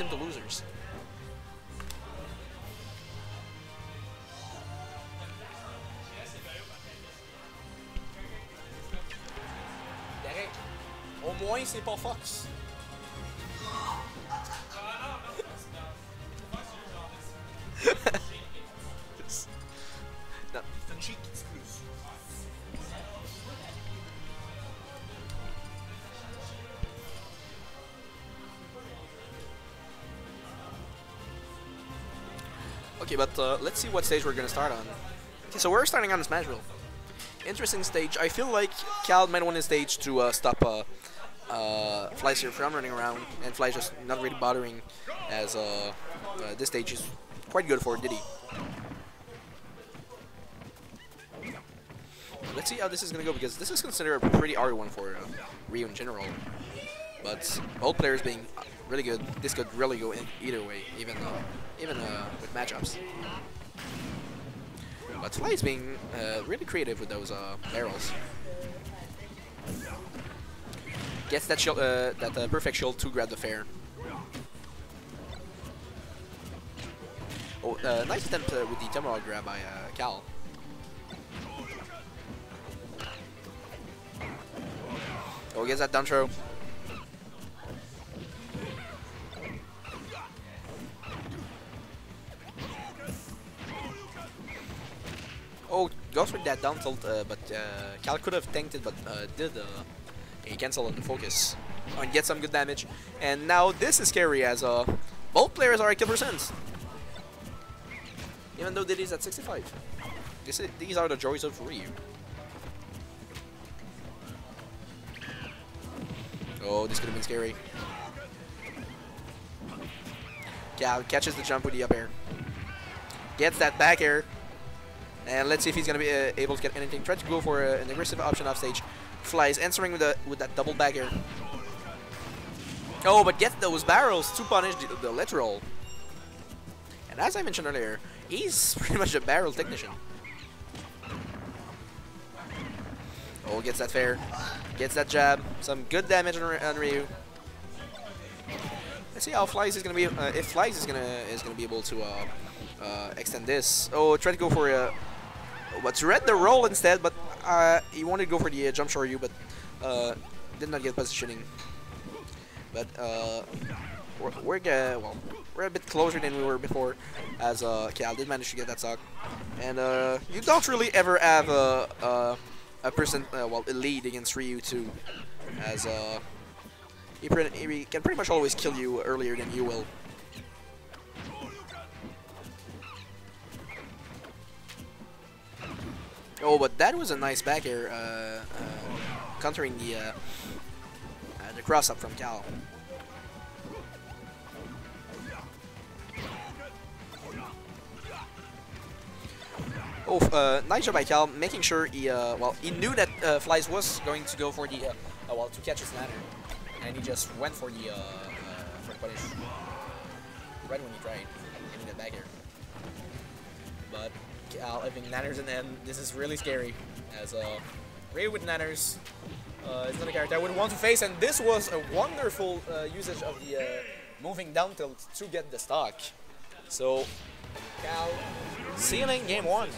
him to losers. Derek, au moins c'est pas Fox. Okay, but uh, let's see what stage we're gonna start on. Okay, so we're starting on Smashville. Interesting stage. I feel like Khal might win this stage to uh, stop uh, uh, Flies here from running around, and Flies just not really bothering, as uh, uh, this stage is quite good for Diddy. Let's see how this is gonna go because this is considered a pretty hard one for uh, Ryu in general. But both players being really good, this could really go in either way, even uh, even uh, with matchups. But Fly is being uh, really creative with those uh, barrels. Gets that shield, uh, that uh, perfect shield to grab the fair. Oh, nice attempt with the Tomahawk grab by Khal. Oh, gets that down throw. Oh, goes with that down tilt, uh, but uh, Khal could have tanked it, but uh, did uh, he cancel on the focus and get some good damage. And now this is scary as uh, both players are at kill percent, even though Diddy's at 65. This is, these are the joys of Ryu. Oh, this could have been scary. Khal catches the jump with the up air. Gets that back air. And let's see if he's going to be uh, able to get anything. Try to go for uh, an aggressive option off stage. Flies, answering with, the, with that double air. Oh, but gets those barrels to punish the, the. And as I mentioned earlier, he's pretty much a barrel technician. Oh, gets that fair. Gets that jab. Some good damage on, on Ryu. Let's see how Flies is gonna be. Uh, if Flies is gonna is gonna be able to uh, uh, extend this. Oh, try to go for a. But to read the roll instead, but uh, he wanted to go for the uh, jump shoryu, but uh, did not get positioning. But uh, we're, we're uh, well, we're a bit closer than we were before, as uh, Khal did manage to get that sock. And uh, you don't really ever have a. a a person, uh, well, a lead against Ryu too, as uh, he, he can pretty much always kill you earlier than you will. Oh, but that was a nice back air, uh, uh, countering the uh, uh, the cross up from Khal. Oh, nice job by Khal, making sure he, uh, well, he knew that Flies was going to go for the, well, to catch his ladder, and he just went for the, for the punish, right when he tried, getting that back air. But Khal having nanners in the end, this is really scary, as, uh, Ray with nanners uh, is not a character I would want to face, and this was a wonderful uh, usage of the uh, moving down tilt to get the stock. So, Khal sealing game one.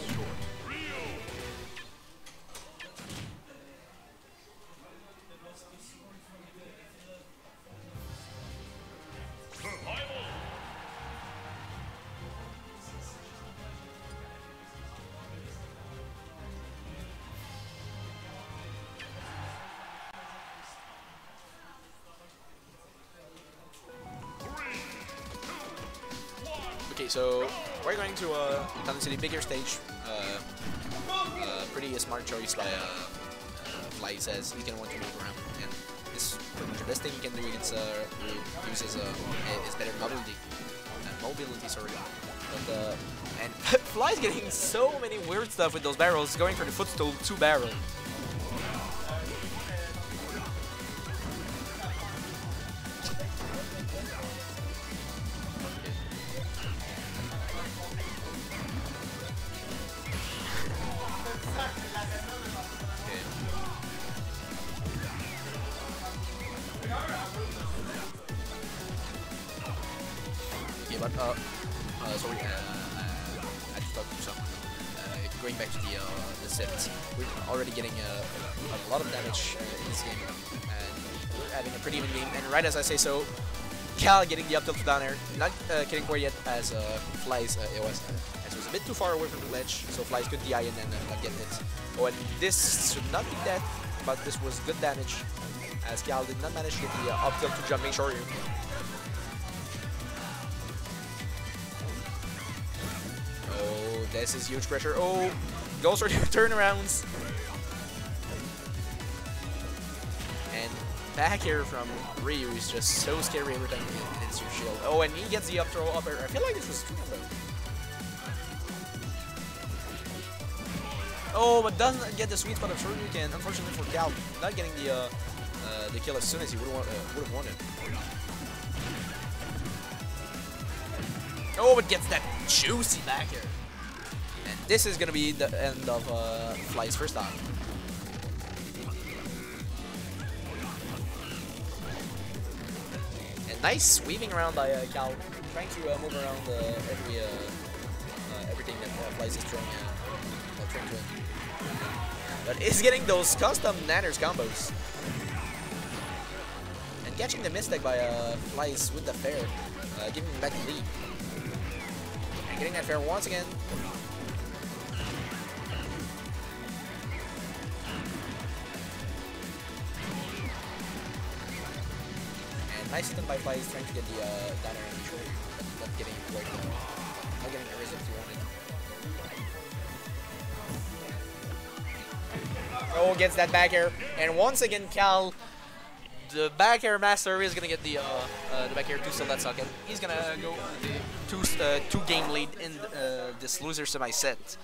So we're going to uh, Town City bigger stage. Uh, uh, pretty smart choice by uh, uh, Fly says he's gonna want to move around, and this pretty much the best thing he can do against uh, uses uh, is better mobility. Uh, mobility, sorry. But uh, and Fly's getting so many weird stuff with those barrels, going for the footstool two barrel. Uh, uh sorry, uh, I just talked to some. Uh, going back to the uh, the set, we're already getting uh, a lot of damage uh, in this game, and we're having a pretty even game. And right as I say so, Khal getting the up tilt down air, not getting quite yet as Flies it was. As it was a bit too far away from the ledge, so Flies could DI and then not get hit. Oh, and this should not be dead, but this was good damage, as Khal did not manage to get the up tilt to jumping short Oh, this is huge pressure. Oh, goes for turnarounds. And back air from Ryu is just so scary every time he hits your shield. Oh, and he gets the up throw up air. I feel like this was two of. Oh, but doesn't get the sweet spot of Shoryuken. Unfortunately for Khal, not getting the uh, uh, the kill as soon as he would have uh, wanted. Oh, but gets that juicy back air. This is gonna be the end of uh, Fly's first time. And nice weaving around by uh, Khal, trying to uh, move around uh, every uh, uh, everything that uh, Fly's is throwing, to. But is getting those custom Nanners combos. And catching the mistake by uh, with the fair, uh, giving back the lead. And getting that fair once again. Nice attempt by Flies trying to get the uh, down air neutral, but not getting quite, uh, not getting the result he wanted. Oh, gets that back air. And once again, Khal, the back air master, is to get the uh, uh, the back air to sell that socket. He's to go the two, uh, two game lead in uh, this loser semi set.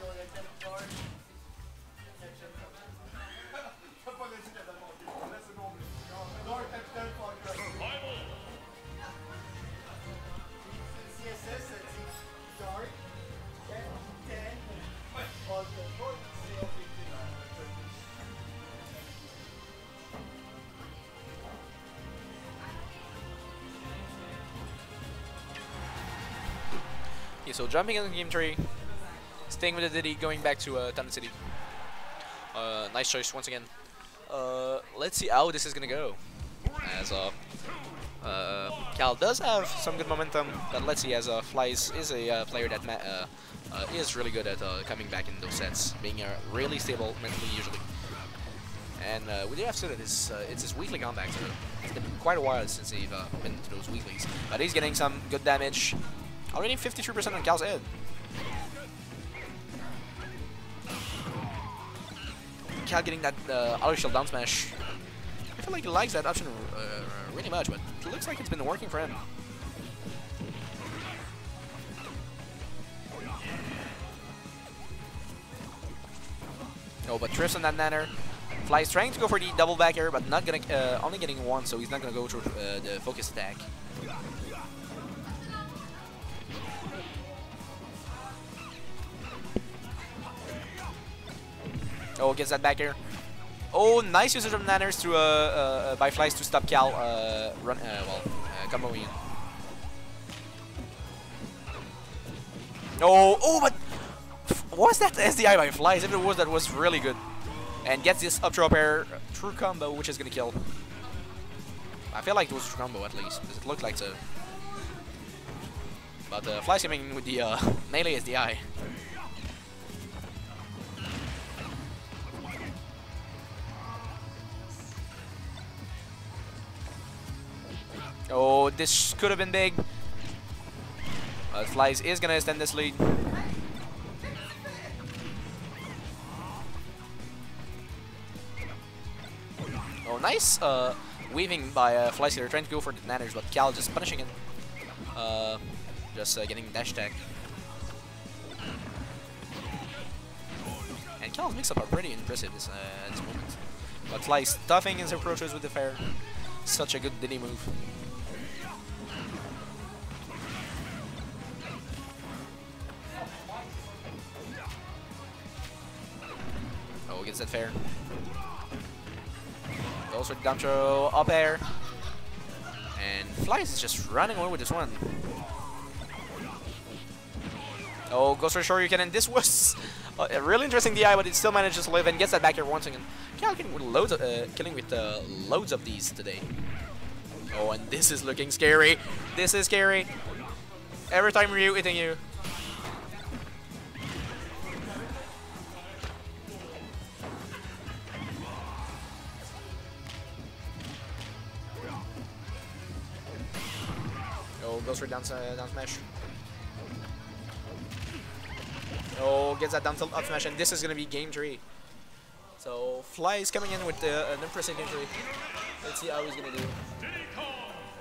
So jumping in the game tree, staying with the Diddy, going back to uh, Thunder City. Uh, nice choice once again. Uh, let's see how this is gonna go. As uh, uh, Khal does have some good momentum, but let's see. As uh, Flies is a uh, player that uh, uh, is really good at uh, coming back in those sets, being uh, really stable mentally usually. And uh, we do have to say that it's, uh, it's his weekly comeback, so it's been quite a while since he's uh, been to those weeklies. But he's getting some good damage. Already 53% on Khal's head. Khal getting that uh, auto shield down smash. I feel like he likes that option uh, really much, but it looks like it's been working for him. Oh, but trips on that Nanner. Fly's trying to go for the double back air, but not gonna, uh, only getting one, so he's not gonna go through uh, the focus attack. Oh, gets that back air. Oh, nice usage of Nanners to, uh, uh, by Flies to stop Khal uh, run, uh, well, uh, comboing in. Oh, oh, but was that SDI by Flies? If it was, that was really good. And gets this up up air true combo, which is gonna kill. I feel like it was true combo at least, because it looked like so. But uh, Flies coming in with the uh, melee SDI. Oh, this could have been big. Flies is going to extend this lead. Oh, nice uh, weaving by uh, Flies here, trying to go for the Nanners, but Khal just punishing it. Uh, just uh, getting dash attack. And Khal's mix-up are pretty impressive this, uh, at this moment. But Flies stuffing his approaches with the fair. Such a good Diddy move. Gets that fair. Goes for the throw, up air. And Flies is just running away with this one. Oh, goes for Shoryuken, and this was a really interesting DI, but it still manages to live and gets that back air once again. Khal killing with loads of, uh, killing with uh, loads of these today. Oh, and this is looking scary. This is scary. Every time Ryu hitting you. Goes for down, uh, down smash. Oh, gets that down tilt up smash, and this is gonna be game three. So Fly is coming in with uh, an impressive three. Let's see how he's gonna do.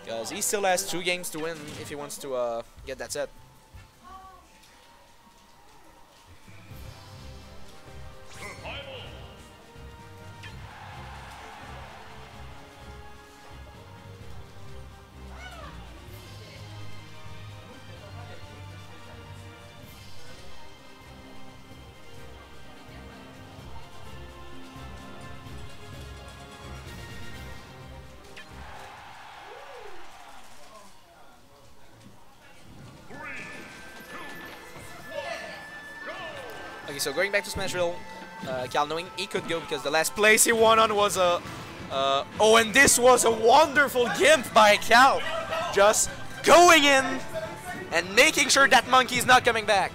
Because he still has two games to win if he wants to uh, get that set. Okay, so going back to Smashville, uh, Khal knowing he could go because the last place he won on was a... Uh, oh, and this was a wonderful gimp by Khal. Just going in and making sure that monkey's not coming back.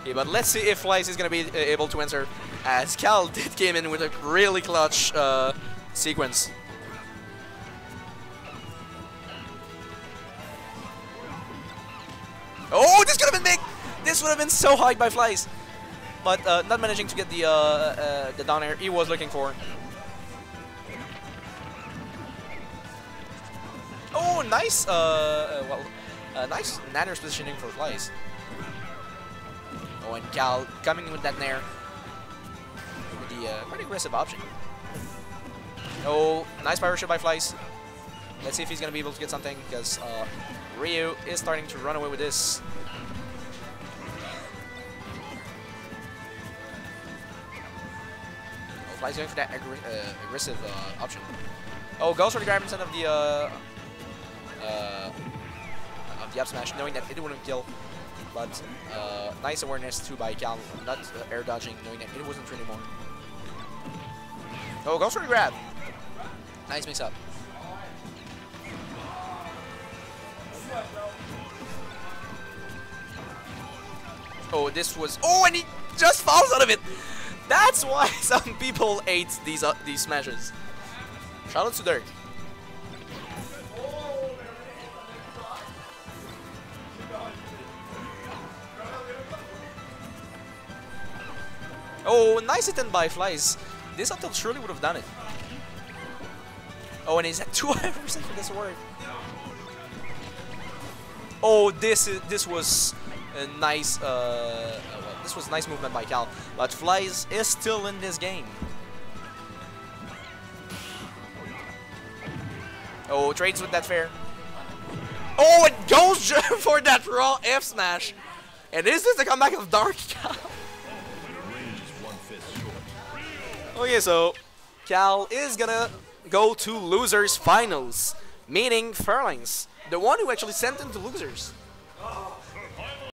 Okay, but let's see if Flies is going to be uh, able to answer, as Khal did came in with a really clutch uh, sequence. Would have been so high by Flies. But uh, not managing to get the uh, uh, the down air he was looking for. Oh, nice! Uh, uh well, uh, nice Nanner's positioning for Flies. Oh, and Khal coming in with that Nair. With the quite aggressive option. Oh, nice power shot by Flies. Let's see if he's going to be able to get something, because Ryu is starting to run away with this. Fly's going for that aggr uh, aggressive uh, option. Oh, goes for the grab instead of the uh, uh, of the up smash, knowing that it wouldn't kill. But uh, nice awareness too by Khal, not uh, air dodging, knowing that it wasn't true anymore. Oh, goes for the grab. Nice mix up. Oh, this was... Oh, and he just falls out of it! That's why some people hate these uh, these smashes. Shout out to Dirk. Oh, nice hit by Flies. This until surely would have done it. Oh, and he's at 200% for this word. Oh, this is this was a nice. Uh, this was nice movement by Khal, but Flies is still in this game. Oh, trades with that fair. Oh, it goes for that raw F smash. And is this the comeback of Dark Khal? Okay, so Khal is gonna go to losers finals, meaning Fairlines the one who actually sent him to losers.